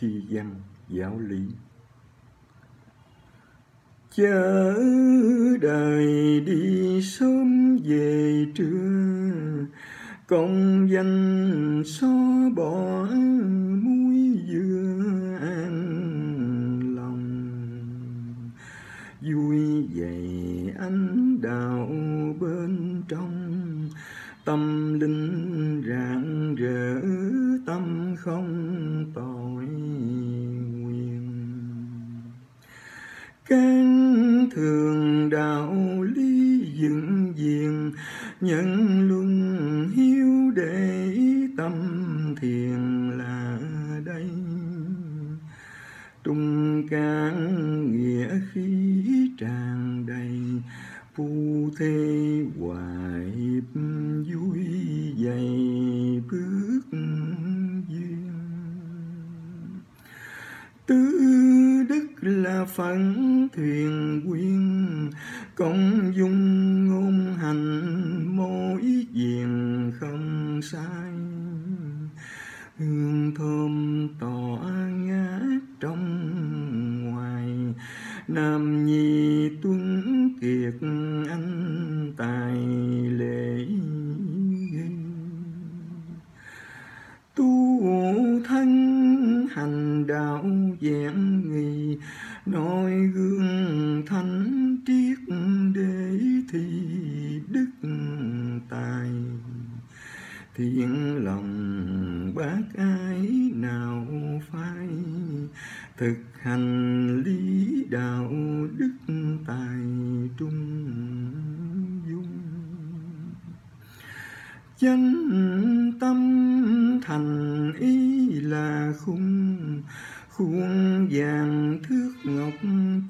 thi văn giáo lý. Chớ đời đi sớm về trưa, công danh xóa bỏ muối dưa an lòng. Vui vậy ánh đạo bên trong, tâm linh cán thường đạo lý dựng diện, nhân luân hiếu để tâm thiền là đây. Trung can nghĩa khí tràn đầy, phu thê hòa hiệp vui dày bước duyên. Tứ là phận thuyền quyên. Công dung ngôn hành mỗi diện không sai. Hương thơm tỏa ngát trong ngoài. Nam nhi tuấn kiệt hành đạo giảng nghi noi gương thánh triết để thi đức tài. Thiện lòng bác ai nào phai, thực hành lý đạo đức tài trung dung. Chánh tâm khuôn vàng thước ngọc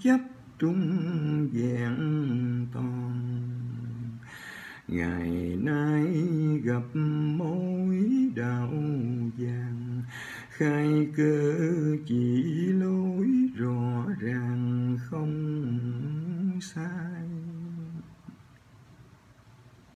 chấp trung vẹn toàn. Ngày nay gặp mối đạo vàng, khai cơ chỉ lối rõ ràng không sai.